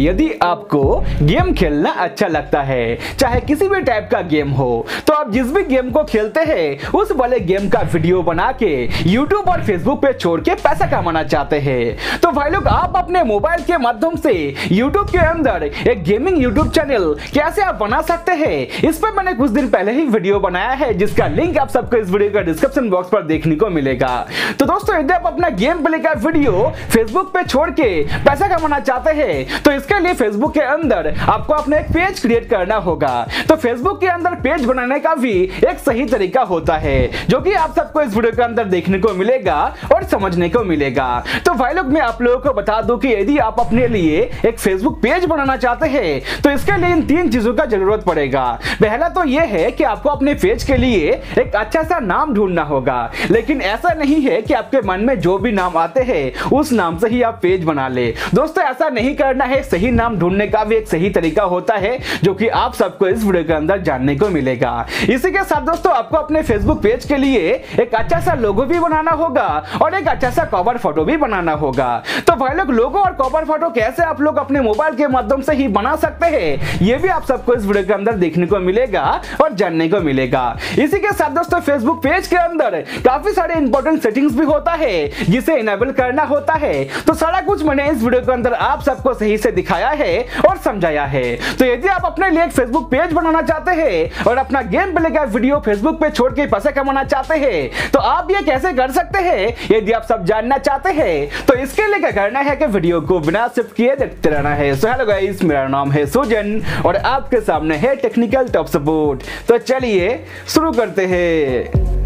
यदि आपको गेम खेलना अच्छा लगता है, चाहे किसी भी टाइप का गेम हो तो आप जिस भी गेम को खेलते हैं, उस वाले गेम का वीडियो बना के यूट्यूब और फेसबुक पे छोड़ के पैसा कमाना चाहते हैं। तो भाई लोग, आप अपने मोबाइल के माध्यम से यूट्यूब के अंदर एक गेमिंग यूट्यूब चैनल कैसे आप बना सकते हैं, इस पर मैंने कुछ दिन पहले ही वीडियो बनाया है, जिसका लिंक आप सबको इस वीडियो का डिस्क्रिप्शन बॉक्स पर देखने को मिलेगा। तो दोस्तों, यदि आप अपना गेम प्ले का वीडियो फेसबुक पे छोड़ के पैसा कमाना चाहते हैं तो इसके लिए फेसबुक के अंदर आपको अपना एक पेज क्रिएट करना होगा। तो फेसबुक के अंदर पेज बनाने का भी एक सही तरीका होता है, जो कि आप सबको इस वीडियो के अंदर देखने को मिलेगा और समझने को मिलेगा। तो भाई लोग, मैं आप लोगों को बता दूँ कि यदि आप अपने लिए एक फेसबुक पेज बनाना चाहते हैं तो इसके लिए इन तीन चीज़ों का ज़रूरत पड़ेगा। पहला तो यह है कि आपको अपने पेज के लिए एक अच्छा सा नाम ढूंढना होगा। लेकिन ऐसा नहीं है कि आपके मन में जो भी नाम आते हैं, उस नाम से ही आप पेज बना ले। दोस्तों, ऐसा नहीं करना है सही नाम ढूँढने का भी एक सही तरीका होता है, जो कि आप सबको इस वीडियो के अंदर जानने को मिलेगा। इसी के साथ दोस्तों, आपको अपने फेसबुक पेज के लिए एक अच्छा सा लोगो भी बनाना होगा और एक अच्छा सा कवर फ़ोटो भी बनाना होगा। तो भाई लोग लोगो और कवर फ़ोटो कैसे आप लोग अपने मोबाइल के माध्यम से ही बना सकते हैं, ये भी आप सबको इस वीडियो के अंदर देखने को मिलेगा और जानने को मिलेगा। इसी के साथ दोस्तों फेसबुक पेज के अंदर काफ़ी सारे इंपॉर्टेंट सेटिंग्स भी होता है, जिसे इनेबल करना होता है। तो सारा कुछ मैंने इस वीडियो के अंदर आप सबको सही से दिखाया है और समझाया है। तो यदि आप अपने लिए एक फेसबुक पेज बनाना चाहते हैं और अपना गेम प्ले का वीडियो फेसबुक पे छोड़ के पैसे कमाना चाहते हैं तो आप ये कैसे कर सकते हैं? यदि आप सब जानना चाहते हैं तो इसके लिए क्या करना है कि वीडियो को बिना सिर्फ़ किए देखते रहना है। सो हेलो गाइस मेरा नाम है सुजन और आपके सामने है टेक्निकल टॉप सपोर्ट तो चलिए शुरू करते हैं।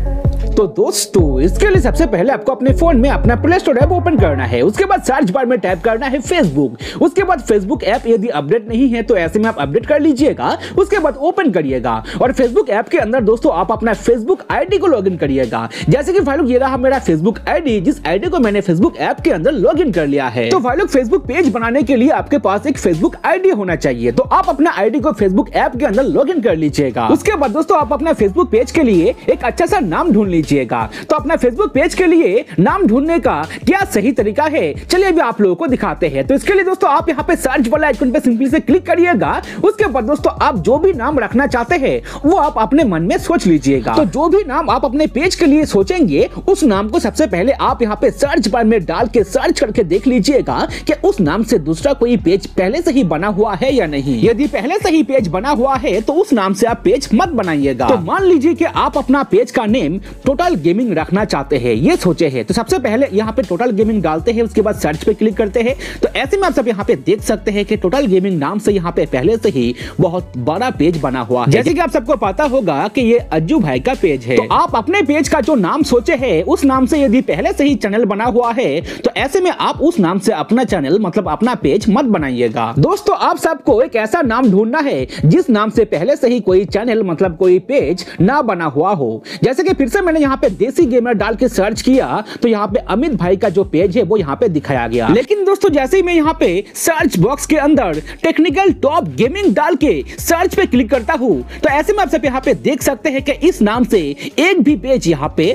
तो दोस्तों, इसके लिए सबसे पहले आपको अपने फ़ोन में अपना प्ले स्टोर ऐप ओपन करना है। उसके बाद सर्च बार में टाइप करना है फेसबुक उसके बाद फेसबुक ऐप यदि अपडेट नहीं है तो ऐसे में आप अपडेट कर लीजिएगा। उसके बाद ओपन करिएगा। और फेसबुक ऐप के अंदर दोस्तों, आप अपना फेसबुक आईडी को लॉगिन करिएगा। जैसे कि लोग ये रहा मेरा फेसबुक आईडी जिस आईडी को मैंने फेसबुक ऐप के अंदर लॉगिन कर लिया है। तो लोग फेसबुक पेज बनाने के लिए आपके पास एक फेसबुक आईडी होना चाहिए। तो आप अपना आईडी को फेसबुक ऐप के अंदर लॉगिन कर लीजिएगा। उसके बाद दोस्तों, आप अपना फेसबुक पेज के लिए एक अच्छा सा नाम ढूंढ लीजिए। लीजिएगा तो अपना फेसबुक पेज के लिए नाम ढूँढने का क्या सही तरीका है? चलिए अभी आप लोगों को दिखाते हैं। तो इसके लिए दोस्तों, आप यहाँ पे सर्च वाला आइकन पे सिंपली से क्लिक करिएगा। उसके बाद दोस्तों, आप जो भी नाम रखना चाहते हैं, वो आप अपने मन में सोच लीजिएगा। तो जो भी नाम आप अपने पेज के लिए सोचेंगे, उस नाम को सबसे पहले आप यहाँ पे सर्च बार में डाल के सर्च करके देख लीजिएगा कि उस नाम से दूसरा कोई पेज पहले से ही बना हुआ है या नहीं। यदि पहले से ही पेज बना हुआ है तो उस नाम से आप पेज मत बनाइएगा। तो मान लीजिए कि आप अपना पेज का नेम टोटल गेमिंग रखना चाहते हैं ये सोचे हैं। तो सबसे पहले यहाँ पे टोटल गेमिंग डालते हैं उसके बाद सर्च पे क्लिक करते हैं। तो ऐसे में आप सब यहाँ पे देख सकते हैं कि टोटल गेमिंग नाम से यहाँ पे पहले से ही बहुत बड़ा पेज बना हुआ है। जैसे कि आप सबको पता होगा कि ये अज्जू भाई का पेज है। तो आप अपने पेज का जो नाम सोचे है उस नाम से यदि पहले से ही चैनल बना हुआ है तो ऐसे में आप उस नाम से अपना चैनल मतलब अपना पेज मत बनाइएगा। दोस्तों आप सबको एक ऐसा नाम ढूंढना है जिस नाम से पहले से ही कोई चैनल मतलब कोई पेज ना बना हुआ हो। जैसे कि फिर से मैंने यहाँ पे देसी गेमर डाल के सर्च किया तो यहाँ पे अमित भाई का जो पेज है, वो यहाँ पे दिखाया गया। लेकिन दोस्तों, जैसे ही मैं यहाँ पे सर्च बॉक्स के अंदर टेक्निकल टॉप गेमिंग डाल के सर्च पे क्लिक करता हूँ तो ऐसे में आप सब यहाँ पे देख सकते हैं कि इस नाम से एक भी पेज यहाँ पे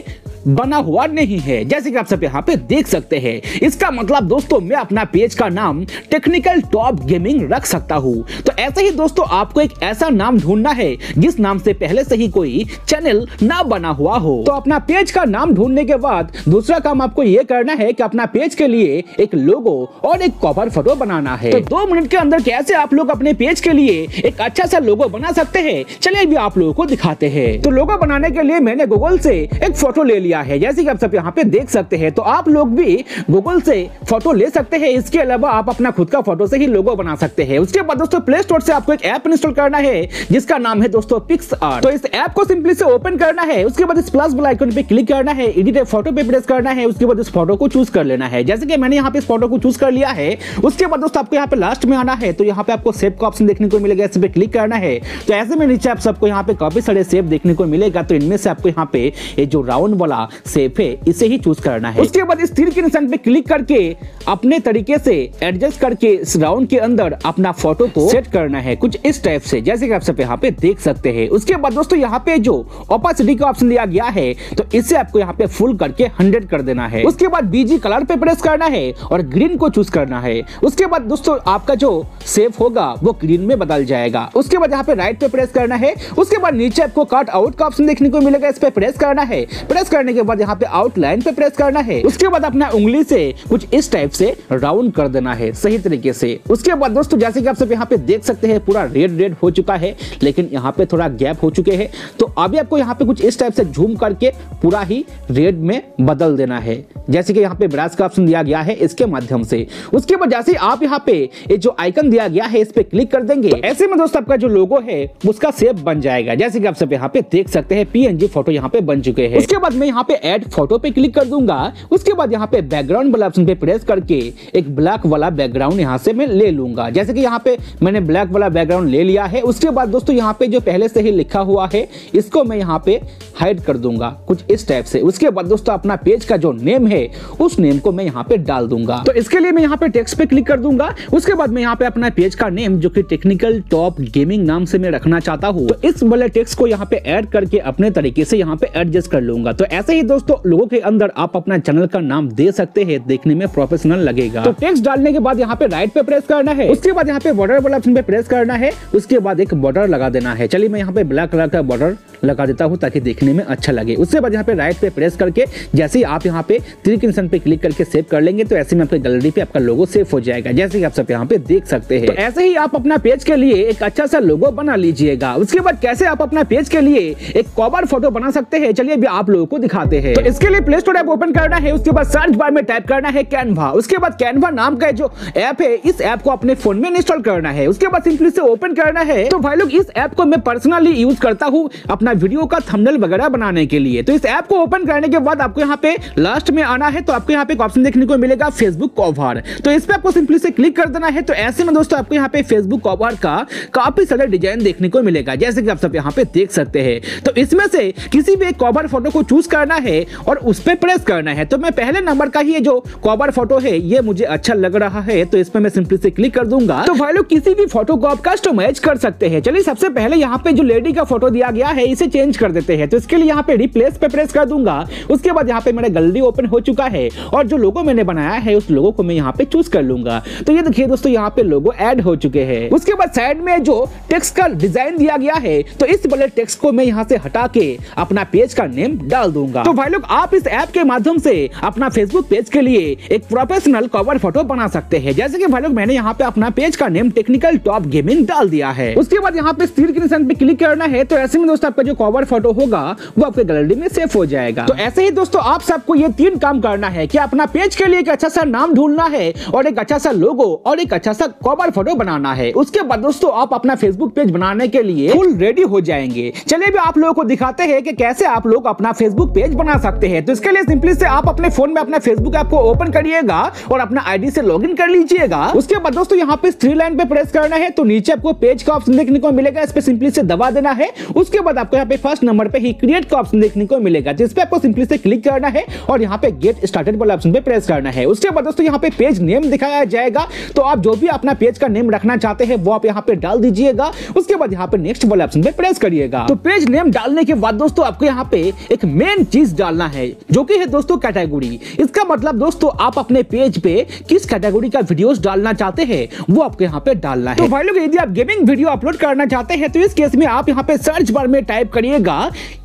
बना हुआ नहीं है। जैसे कि आप सब यहाँ पे देख सकते हैं। इसका मतलब दोस्तों, मैं अपना पेज का नाम टेक्निकल टॉप गेमिंग रख सकता हूँ। तो ऐसे ही, दोस्तों, आपको एक ऐसा नाम ढूंढना है, जिस नाम से पहले से ही कोई चैनल ना बना हुआ हो। तो अपना पेज का नाम ढूँढने के बाद, दूसरा काम आपको ये करना है कि अपना पेज के लिए एक लोगो और एक कवर फ़ोटो बनाना है। तो दो मिनट के अंदर कैसे आप लोग अपने पेज के लिए एक अच्छा सा लोगो बना सकते हैं, चलिए भी आप लोगों को दिखाते हैं। तो लोगो बनाने के लिए मैंने गूगल से एक फ़ोटो ले लिया है? जैसे कि आप सब यहाँ पे देख सकते हैं तो आप लोग भी गूगल से फ़ोटो ले सकते हैं। इसके अलावा आप अपना खुद का फ़ोटो से ही लोगो बना सकते हैं। उसके बाद दोस्तों प्ले स्टोर से आपको एक ऐप इंस्टॉल करना है, जिसका नाम है दोस्तों पिक्स तो इस ऐप को सिंपली से ओपन करना है। उसके बाद इस प्लस वाला पे क्लिक करना है एडिट फ़ोटो पे प्रेस करना है, उसके बाद इस फ़ोटो को चूज़ कर लेना है। जैसे कि मैंने यहाँ पे इस फ़ोटो को चूज़ कर लिया है, उसके बाद दोस्तों आपको यहाँ पे लास्ट में आना है तो यहाँ पे आपको सेव का ऑप्शन देखने को मिलेगा, इस पे क्लिक करना है। तो ऐसे में नीचे आप सबको यहाँ पे काफ़ी सारे सेव देखने को मिलेगा तो इनमें से आपको यहाँ पे ये जो राउंड वाला सेफ़ है इसे ही चूज़ करना है। उसके बाद इस तीर के निशान पे क्लिक करके अपने तरीके से एडजस्ट करके इस राउंड के अंदर अपना फ़ोटो को सेट करना है कुछ इस टाइप से, जैसे कि आप सब यहाँ पे देख सकते हैं। उसके बाद दोस्तों यहाँ पे जो ओपासिटी का ऑप्शन दिया गया है तो इसे आपको यहाँ पे फुल करके हंड्रेड कर देना है। उसके बाद बीजी कलर पे प्रेस करना है और ग्रीन को चूज़ करना है। उसके बाद दोस्तों आपका जो सेव होगा, वो ग्रीन में बदल जाएगा। उसके बाद यहाँ पे राइट पे प्रेस करना है। उसके बाद नीचे आपको कट आउट का ऑप्शन देखने को मिलेगा, इस पे प्रेस करना है। प्रेस करने के बाद यहाँ पे आउटलाइन पे प्रेस करना है। उसके बाद अपना उंगली से कुछ इस टाइप से राउंड कर देना है, सही तरीके से। उसके बाद दोस्तों, जैसे कि आप सब यहाँ पे देख सकते हैं, पूरा रेड रेड हो चुका है, लेकिन यहाँ पे थोड़ा गैप हो चुके हैं। तो अभी आपको यहाँ पे कुछ इस टाइप से झूम करके पूरा ही रेड में बदल देना है। जैसे कि यहाँ पे ब्रश का ऑप्शन दिया गया है इसके माध्यम से। उसके बाद जैसे आप यहाँ पे ये जो आइकन दिया गया है, इस पे क्लिक कर देंगे। तो ऐसे में दोस्तों, आपका जो लोगो है, उसका सेप बन जाएगा। जैसे कि आप सब यहाँ पे देख सकते हैं पीएनजी फ़ोटो यहाँ पे बन चुके हैं। उसके बाद मैं यहाँ पे एड फ़ोटो पे क्लिक कर दूँगा उसके बाद यहाँ पे बैकग्राउंड वाला ऑप्शन पे प्रेस करके एक ब्लैक वाला बैकग्राउंड यहाँ से मैं ले लूँगा जैसे कि यहाँ पे मैंने ब्लैक वाला बैकग्राउंड ले लिया है उसके बाद दोस्तों यहाँ पे जो पहले से ही लिखा हुआ है इसको मैं यहाँ पे हाइड कर दूँगा कुछ इस टाइप से उसके बाद दोस्तों अपना पेज का जो नेम है उस नेम को मैं यहाँ पे डाल दूँगा तो इसके लिए मैं यहाँ पे टेक्स्ट पे क्लिक कर दूँगा उसके बाद मैं यहाँ पे अपना पेज का नेम जो कि टेक्निकल टॉप गेमिंग नाम से मैं रखना चाहता हूँ तो इस वाले टेक्स्ट को यहाँ पे ऐड करके अपने तरीके से यहाँ पे एडजस्ट कर लूँगा तो ऐसे ही दोस्तों लोगों के अंदर आप अपना चैनल का नाम दे सकते हैं देखने में प्रोफेशनल लगेगा। तो टेक्स्ट डालने के बाद यहाँ पे राइट पे प्रेस करना है। उसके बाद यहाँ पे बॉर्डर वाला ऑप्शन पे प्रेस करना है उसके बाद एक बॉर्डर लगा देना है। चलिए मैं यहाँ पे ब्लैक कलर का बॉर्डर लगा देता हूँ ताकि देखने में अच्छा लगे। उसके बाद यहाँ पे राइट पे प्रेस करके, जैसे ही आप यहाँ पे तीर के निशान पे क्लिक करके सेव कर लेंगे तो ऐसे में आपके गैलरी पे आपका लोगो सेव हो जाएगा, जैसे कि आप सब यहाँ पे देख सकते हैं। तो ऐसे ही आप अपना पेज के लिए एक अच्छा सा लोगो बना लीजिएगा। उसके बाद कैसे आप अपना पेज के लिए एक कवर फ़ोटो बना सकते हैं, चलिए अभी आप लोगों को दिखाते हैं। तो इसके लिए प्ले स्टोर ऐप ओपन करना है, उसके बाद सर्च बार में टाइप करना है कैनवा उसके बाद कैनवा नाम का जो ऐप है, इस ऐप को अपने फ़ोन में इंस्टॉल करना है। उसके बाद सिंपली से ओपन करना है। तो भाई लोग, इस ऐप को मैं पर्सनली यूज़ करता हूँ, अपना वीडियो का थंबनेल वगैरह बनाने के लिए। तो इस ऐप को ओपन करने के बाद आपको यहाँ पे लास्ट में आना है तो आपको यहाँ पे एक ऑप्शन देखने को मिलेगा फेसबुक कवर तो इस पे आपको सिंपली से क्लिक कर देना है तो ऐसे में दोस्तों आपको यहाँ पे फेसबुक कवर का काफ़ी सारे डिज़ाइन देखने को मिलेगा, जैसे कि आप सब यहाँ पे देख सकते हैं। तो इसमें से किसी भी एक कवर फ़ोटो को चूज़ करना है और उस पर प्रेस करना है। तो मैं पहले नंबर का ही जो कवर फ़ोटो है, ये मुझे अच्छा लग रहा है तो इस पर मैं सिंपली से क्लिक कर दूँगा। तो भाई लोग, किसी भी फ़ोटो को आप कस्टमाइज कर सकते हैं। चलिए, सबसे पहले यहाँ पे जो लेडी का फ़ोटो दिया गया है इसे चेंज कर देते हैं। तो इसके लिए यहाँ पे रिप्लेस पे प्रेस कर दूँगा। उसके बाद यहाँ पे मेरा गैलरी ओपन हो चुका है और जो लोगो मैंने बनाया है, उस लोगो को मैं यहाँ पे चूज़ कर लूँगा। तो ये देखिए दोस्तों, यहाँ पे लोगो ऐड हो चुके हैं। उसके बाद साइड में जो टेक्स्ट का डिज़ाइन दिया गया है तो इस वाले टेक्स्ट को मैं यहाँ से हटा के अपना पेज का नेम डाल दूँगा। तो भाई लोग, आप इस ऐप के माध्यम से अपना फेसबुक पेज के लिए एक प्रोफेशनल कवर फ़ोटो बना सकते हैं। जैसे कि भाई लोग, मैंने यहाँ पे अपना पेज का नेम टेक्निकल टॉप गेमिंग डाल दिया है। उसके बाद यहाँ पे तीर के निशान पे क्लिक करना है तो ऐसे में दोस्तों, आपका जो कवर फ़ोटो होगा, वो आपके गैलरी में सेव हो जाएगा। तो ऐसे ही दोस्तों, आप सबको ये तीन काम करना है कि अपना पेज के लिए एक अच्छा सा नाम ढूंढना है और एक अच्छा सा लोगो और एक अच्छा सा कवर फ़ोटो बनाना है। उसके बाद दोस्तों, आप अपना फेसबुक पेज बनाने के लिए फुल रेडी हो जाएँगे। चलिए भी आप लोगों को दिखाते हैं कि कैसे आप लोग अपना फेसबुक पेज बना सकते हैं। तो इसके लिए सिंपली से आप अपने फ़ोन में अपना फेसबुक ऐप को ओपन करिएगा और अपना आईडी से लॉगिन कर लीजिएगा। उसके बाद दोस्तों, यहाँ पे थ्री लाइन पे प्रेस करना है तो नीचे आपको पेज का ऑप्शन देखने को मिलेगा। इस पे सिंपली से दबा देना है। उसके बाद आपको यहाँ पे फ़र्स्ट नंबर पे ही क्रिएट का ऑप्शन देखने को मिलेगा, जिस पे आपको सिंपली से क्लिक करना है और यहाँ पे गेट स्टार्टेड वाला ऑप्शन पे प्रेस करना है। उसके बाद दोस्तों यहाँ पे पेज नेम दिखाया जाएगा तो आप जो भी अपना पेज का नेम रखना चाहते हैं, वो आप यहाँ पे डाल दीजिएगा, उसके बाद यहाँ पे नेक्स्ट वाले ऑप्शन पे प्रेस करिएगा। तो पेज नेम डालने के बाद दोस्तों आपको यहाँ पे एक मेन चीज़ डालना है, जो कि है दोस्तों कैटेगरी इसका मतलब दोस्तों आप अपने पेज पे किस कैटेगरी का वीडियोस डालना चाहते हैं, वो आपको यहाँ पे डालना है। तो भाई लोग, यदि आप गेमिंग वीडियो अपलोड करना चाहते हैं तो इस केस में आप यहाँ पे सर्च बार में टाइप करिएगा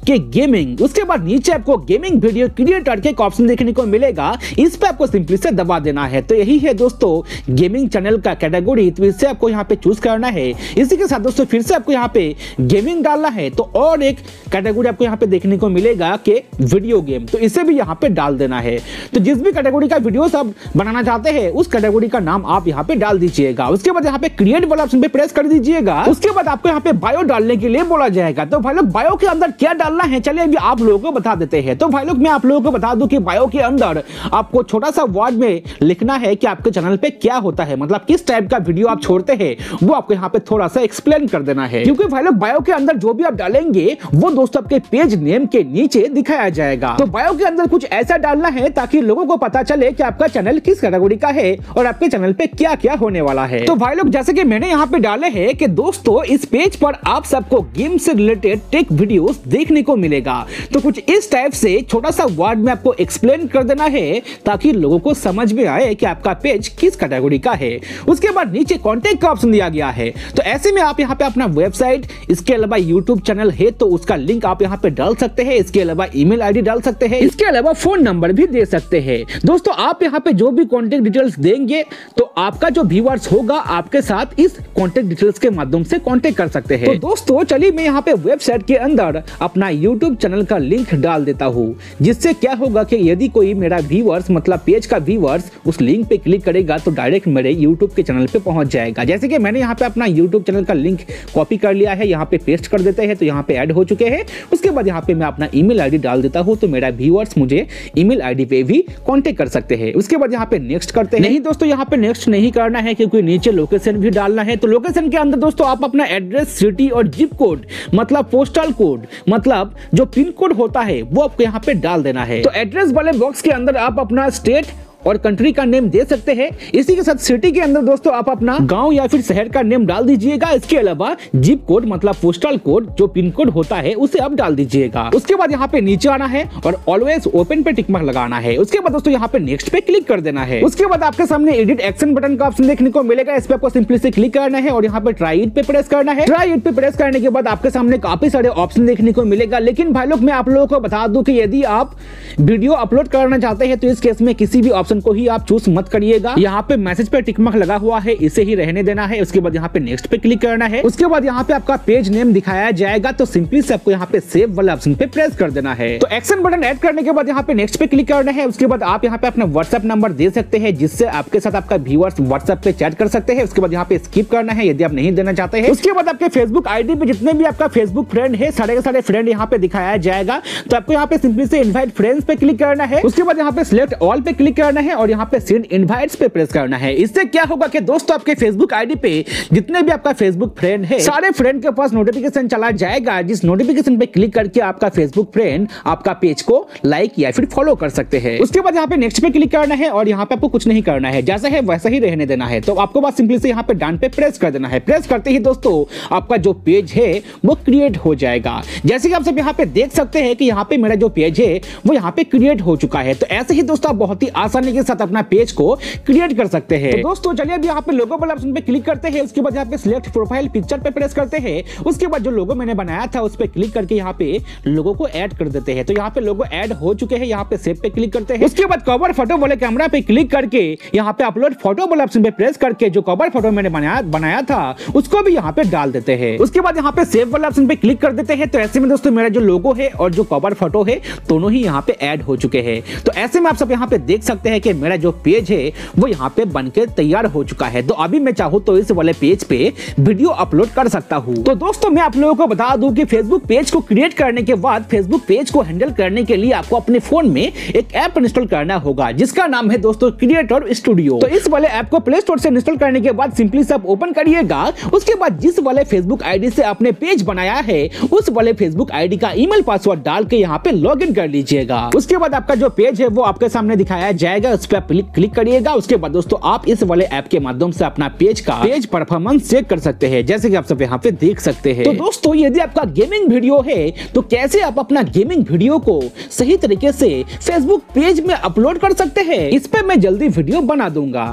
कि गेमिंग उसके बाद नीचे आपको गेमिंग वीडियो क्रिएटर के ऑप्शन देखने को मिलेगा। इस पे आपको सिंपली से दबा देना है। तो यही है दोस्तों गेमिंग चैनल का कैटेगरी तो इससे आपको यहाँ पे चूज़ करना है। इसी के साथ दोस्तों, फिर से आपको यहाँ पे गेमिंग डालना है। तो और एक कैटेगरी आपको यहाँ पे देखने को मिलेगा कि वीडियो गेम तो इसे भी यहाँ पे डाल देना है। तो जिस भी कैटेगरी का वीडियो आप बनाना चाहते हैं, उस कैटेगरी का नाम आप यहाँ पे डाल दीजिएगा। उसके बाद यहाँ पे क्रिएट वाला ऑप्शन पे प्रेस कर दीजिएगा। उसके बाद आपको यहाँ पे बायो डालने के लिए बोला जाएगा। तो भाई लोग बायो के अंदर क्या डाल डालना है, चलिए अभी आप लोगों को बता देते हैं। तो भाई लोग, मैं आप लोगों को बता दूँ कि बायो के अंदर आपको छोटा सा वर्ड में लिखना है कि आपके चैनल पे क्या होता है। मतलब किस टाइप का वीडियो आप छोड़ते हैं, वो आपको यहाँ पे थोड़ा सा एक्सप्लेन कर देना है। क्योंकि भाई लोग बायो के अंदर जो भी आप डालेंगे, वो दोस्तों आपके पेज नेम के नीचे दिखाया जाएगा। तो बायो के अंदर कुछ ऐसा डालना है ताकि लोगों को पता चले कि आपका चैनल किस कैटेगरी का है और आपके चैनल पे क्या क्या होने वाला है। तो भाई लोग, जैसे कि मैंने यहाँ पे डाले हैं कि दोस्तों, इस पेज पर आप सबको गेम से रिलेटेड टेक वीडियोस देखने को मिलेगा। तो कुछ इस टाइप से छोटा सा वर्ड में आपको एक्सप्लेन कर देना है, ताकि लोगों को समझ में आए कि आपका पेज किस कैटेगरी का है। उसके बाद नीचे कॉन्टेक्ट का ऑप्शन दिया गया है। तो ऐसे में आप यहाँ पे अपना वेबसाइट इसके अलावा यूट्यूब चैनल है तो उसका लिंक आप यहाँ पे डाल सकते हैं। इसके अलावा ईमेल आईडी डाल सकते हैं। इसके अलावा फ़ोन नंबर भी दे सकते हैं। दोस्तों, आप यहाँ पे जो भी कॉन्टेक्ट डिटेल्स देंगे तो आपका जो व्यूअर्स होगा, आपके साथ इस कॉन्टेक्ट डिटेल्स के माध्यम से कॉन्टेक्ट कर सकते हैं। तो दोस्तों, चलिए मैं यहाँ पे वेबसाइट के अंदर अपना यूट्यूब चैनल का लिंक डाल देता हूँ। जिससे क्या होगा कि यदि कोई मेरा व्यूअर्स मतलब पेज का व्यूअर्स उस लिंक पे क्लिक करेगा तो डायरेक्ट मेरे यूट्यूब के चैनल पे पहुँच जाएगा। जैसे कि मैंने यहाँ पे अपना यूट्यूब चैनल का लिंक कॉपी कर लिया है, यहाँ पे पेस्ट कर देते हैं तो यहाँ पे ऐड हो चुके हैं। उसके बाद यहाँ पे मैं अपना ईमेल आईडी डाल देता हूँ तो मेरा व्यूअर्स मुझे ईमेल आईडी पे भी कांटेक्ट कर सकते हैं। उसके बाद यहाँ पे नेक्स्ट करते हैं। नहीं दोस्तों, यहाँ पे नेक्स्ट नहीं करना है, क्योंकि नीचे लोकेशन भी डालना है। तो लोकेशन के अंदर दोस्तों, आप अपना एड्रेस सिटी और जिप कोड मतलब पोस्टल कोड मतलब जो पिन कोड होता है, वो आपको यहाँ पे डाल देना है। तो एड्रेस वाले बॉक्स के अंदर आप अपना स्टेट और कंट्री का नेम दे सकते हैं। इसी के साथ सिटी के अंदर दोस्तों आप अपना गाँव या फिर शहर का नेम डाल दीजिएगा। इसके अलावा जिप कोड मतलब पोस्टल कोड जो पिन कोड होता है, उसे आप डाल दीजिएगा। उसके बाद यहाँ पे नीचे आना है और ऑलवेज ओपन पे टिक लगाना है। उसके बाद दोस्तों यहाँ पे नेक्स्ट पे क्लिक कर देना है। उसके बाद आपके सामने एडिट एक्शन बटन का ऑप्शन देखने को मिलेगा। इस पे आपको सिंपली से क्लिक करना है और यहाँ पे ट्राई इट पे प्रेस करना है। ट्राई इट पे प्रेस करने के बाद आपके सामने काफ़ी सारे ऑप्शन देखने को मिलेगा। लेकिन भाई लोग, मैं आप लोगों को बता दूँ कि यदि आप वीडियो अपलोड करना चाहते हैं तो इस केस में किसी भी ऑप्शन को ही आप चूज़ मत करिएगा यहाँ पे मैसेज पे टिकमक लगा हुआ है इसे ही रहने देना है उसके बाद यहाँ पे नेक्स्ट पे क्लिक करना है उसके बाद यहाँ पे आपका पेज नेम दिखाया जाएगा तो सिंपली से आपको यहाँ पे सेव वाला ऑप्शन पे प्रेस कर देना है तो एक्शन बटन ऐड करने के बाद यहाँ पे नेक्स्ट पे क्लिक करना है उसके बाद आप यहाँ पे अपना व्हाट्सएप नंबर दे सकते हैं जिससे आपके साथ आपका व्यूअर्स व्हाट्सएप पे चैट कर सकते हैं उसके बाद यहाँ पे स्किप करना है यदि आप नहीं देना चाहते हैं उसके बाद आपके फेसबुक आईडी पे जितने भी आपका फेसबुक फ्रेंड है सारे के सारे फ्रेंड यहाँ पे दिखाया जाएगा तो आपको यहाँ पे सिंपली से इन्वाइट फ्रेंड्स पे क्लिक करना है उसके बाद यहाँ पे सिलेक्ट ऑल पे क्लिक करना है और यहाँ पे सेंड इनवाइट्स पे प्रेस करना है। इससे क्या होगा कि दोस्तों, आपके फेसबुक आईडी पे जितने भी आपका फेसबुक फ्रेंड है, सारे फ्रेंड के पास नोटिफिकेशन चला जाएगा, जिस नोटिफिकेशन पे क्लिक करके आपका फेसबुक फ्रेंड आपका पेज को लाइक या फिर फॉलो कर सकते हैं। उसके बाद यहाँ पे नेक्स्ट पे क्लिक करना है और यहाँ पे आपको कुछ नहीं करना है। जैसा है, वैसा ही रहने देना है। तो आपको बस सिंपली से यहाँ पे डान पे प्रेस कर देना है। प्रेस करते ही दोस्तों, आपका जो पेज है, वो क्रिएट हो जाएगा। जैसे कि आप सब यहाँ पे देख सकते हैं कि यहाँ पे मेरा जो पेज है, वो यहाँ पे क्रिएट हो चुका है। तो ऐसे ही दोस्तों, आप बहुत ही आसानी के साथ अपना पेज को क्रिएट कर सकते हैं तो दोस्तों चलिए अभी यहाँ पे लोगो वाला ऑप्शन पे क्लिक करते हैं उसके बाद यहाँ पे सिलेक्ट प्रोफ़ाइल पिक्चर पे प्रेस करते हैं उसके बाद जो लोगो मैंने बनाया था उस पर क्लिक करके यहाँ पे लोगो को ऐड कर देते हैं तो यहाँ पे लोगो ऐड हो चुके हैं यहाँ पे सेव पे क्लिक करते हैं उसके बाद कवर फ़ोटो वाले कैमरा पे क्लिक करके यहाँ पे अपलोड फ़ोटो वाले ऑप्शन पे प्रेस करके जो कवर फ़ोटो मैंने बनाया बनाया था उसको भी यहाँ पे डाल देते हैं उसके बाद यहाँ पे सेव वाला ऑप्शन पे क्लिक कर देते हैं तो ऐसे में दोस्तों मेरा जो लोगो है और जो कवर फ़ोटो है दोनों ही यहाँ पे ऐड हो चुके हैं तो ऐसे में आप सब यहाँ पे देख सकते हैं कि मेरा जो पेज है, वो यहाँ पे बनके तैयार हो चुका है। तो अभी मैं चाहूँ तो इस वाले पेज पे वीडियो अपलोड कर सकता हूँ। तो दोस्तों, मैं आप लोगों को बता दूँ कि फेसबुक पेज को क्रिएट करने के बाद फेसबुक पेज को हैंडल करने के लिए आपको अपने फ़ोन में एक ऐप इंस्टॉल करना होगा, जिसका नाम है दोस्तों क्रिएटर स्टूडियो तो इस वाले ऐप को प्ले स्टोर से इंस्टॉल करने के बाद सिंपली सब ओपन करिएगा। उसके बाद जिस वाले फेसबुक आईडी से आपने पेज बनाया है, उस वाले फेसबुक आईडी का ईमेल पासवर्ड डाल के यहाँ पे लॉग कर लीजिएगा। उसके बाद आपका जो पेज है, वो आपके सामने दिखाया जाएगा। उस पर क्लिक करिएगा, उसके बाद दोस्तों आप इस वाले ऐप के माध्यम से अपना पेज का पेज परफॉर्मेंस चेक कर सकते हैं, जैसे कि आप सब यहाँ पे देख सकते हैं। तो दोस्तों, यदि आपका गेमिंग वीडियो है तो कैसे आप अपना गेमिंग वीडियो को सही तरीके से फेसबुक पेज में अपलोड कर सकते हैं? इस पे मैं जल्दी वीडियो बना दूँगा।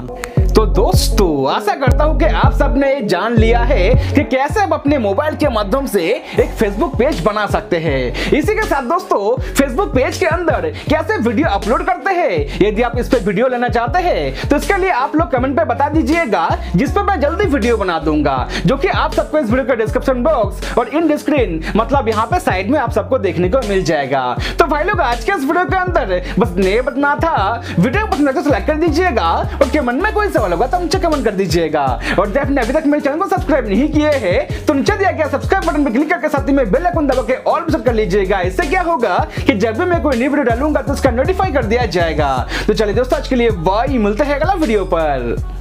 तो दोस्तों, आशा करता हूँ कि आप सबने ये जान लिया है कि कैसे आप अपने मोबाइल के माध्यम से एक फेसबुक पेज बना सकते हैं। इसी के साथ दोस्तों फेसबुक पेज के अंदर कैसे वीडियो अपलोड करते हैं, यदि आप इस पे वीडियो लेना चाहते हैं तो इसके लिए आप लोग कमेंट पे बता दीजिएगा, जिस पर मैं जल्दी वीडियो बना दूँगा, जो कि आप सबको इस वीडियो का डिस्क्रिप्शन बॉक्स और इन स्क्रीन मतलब यहाँ पे साइड में आप सबको देखने को मिल जाएगा। तो भाई लोग, आज के इस वीडियो के अंदर बस ने बताना था। वीडियो पसंद तो लाइक कर दीजिएगा, और मन में कोई वाला होगा तो नीचे कमेंट कर दीजिएगा। और जब आपने अभी तक मेरे चैनल को सब्सक्राइब नहीं किए हैं तो नीचे दिया गया सब्सक्राइब बटन पर क्लिक करके साथ ही में बेल आइकन दबा के ऑल पर कर लीजिएगा। इससे क्या होगा कि जब भी मैं कोई नई वीडियो डालूँगा तो उसका नोटिफाई कर दिया जाएगा। तो चलिए दोस्तों, आज के लिए बाय मिलते हैं अगला वीडियो पर।